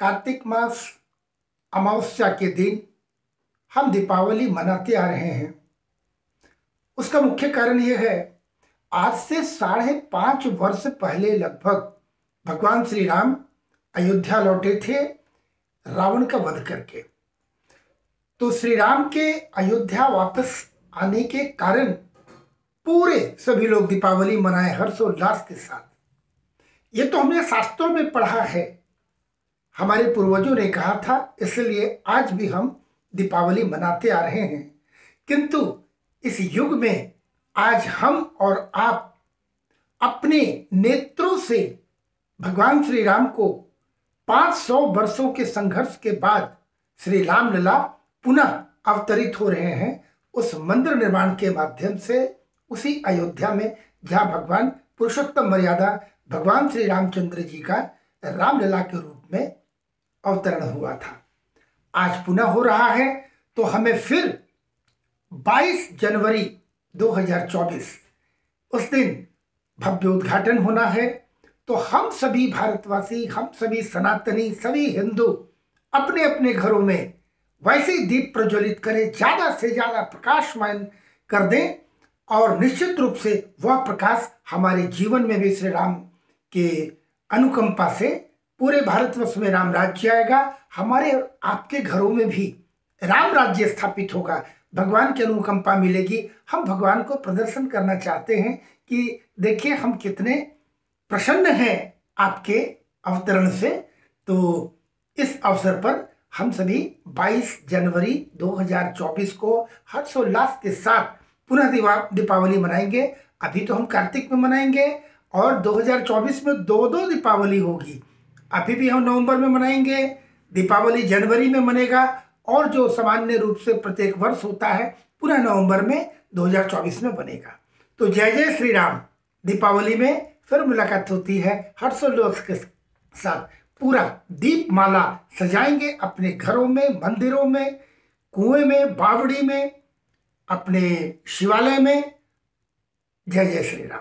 कार्तिक मास अमावस्या के दिन हम दीपावली मनाते आ रहे हैं। उसका मुख्य कारण यह है, आज से साढ़े पाँच वर्ष पहले लगभग भगवान श्री राम अयोध्या लौटे थे रावण का वध करके। तो श्री राम के अयोध्या वापस आने के कारण पूरे सभी लोग दीपावली मनाए हर्षोल्लास के साथ। ये तो हमने शास्त्रों में पढ़ा है हमारे पूर्वजों ने कहा था, इसलिए आज भी हम दीपावली मनाते आ रहे हैं। किंतु इस युग में आज हम और आप अपने नेत्रों से भगवान श्री राम को 500 वर्षों के संघर्ष के बाद श्री राम लला पुनः अवतरित हो रहे हैं। उस मंदिर निर्माण के माध्यम से उसी अयोध्या में, जहाँ भगवान पुरुषोत्तम मर्यादा भगवान श्री रामचंद्र जी का रामलला के रूप में अवतरण हुआ था। आज पुनः हो रहा है तो हमें फिर 22 जनवरी 2024 उस दिन भव्य उद्घाटन होना है। तो हम सभी भारतवासी, हम सभी सनातनी, सभी हिंदू अपने अपने घरों में वैसे ही दीप प्रज्वलित करें, ज़्यादा से ज़्यादा प्रकाशमान कर दें और निश्चित रूप से वह प्रकाश हमारे जीवन में भी श्री राम के अनुकंपा से पूरे भारतवर्ष में राम राज्य आएगा, हमारे आपके घरों में भी राम राज्य स्थापित होगा। भगवान की अनुकंपा मिलेगी। हम भगवान को प्रदर्शन करना चाहते हैं कि देखिए, हम कितने प्रसन्न हैं आपके अवतरण से। तो इस अवसर पर हम सभी 22 जनवरी 2024 को हर्षोल्लास के साथ पुनः दीवा, दीपावली मनाएँगे। अभी तो हम कार्तिक में मनाएँगे और 2024 में दो दो दीपावली होगी। अभी भी हम नवंबर में मनाएँगे, दीपावली जनवरी में मनेगा, और जो सामान्य रूप से प्रत्येक वर्ष होता है, पूरा नवंबर में 2024 में बनेगा। तो जय जय श्री राम। दीपावली में फिर मुलाकात होती है, हर्षोल्लास के साथ। पूरा दीप माला सजाएँगे अपने घरों में, मंदिरों में, कुएँ में, बावड़ी में, अपने शिवालय में। जय जय श्री राम।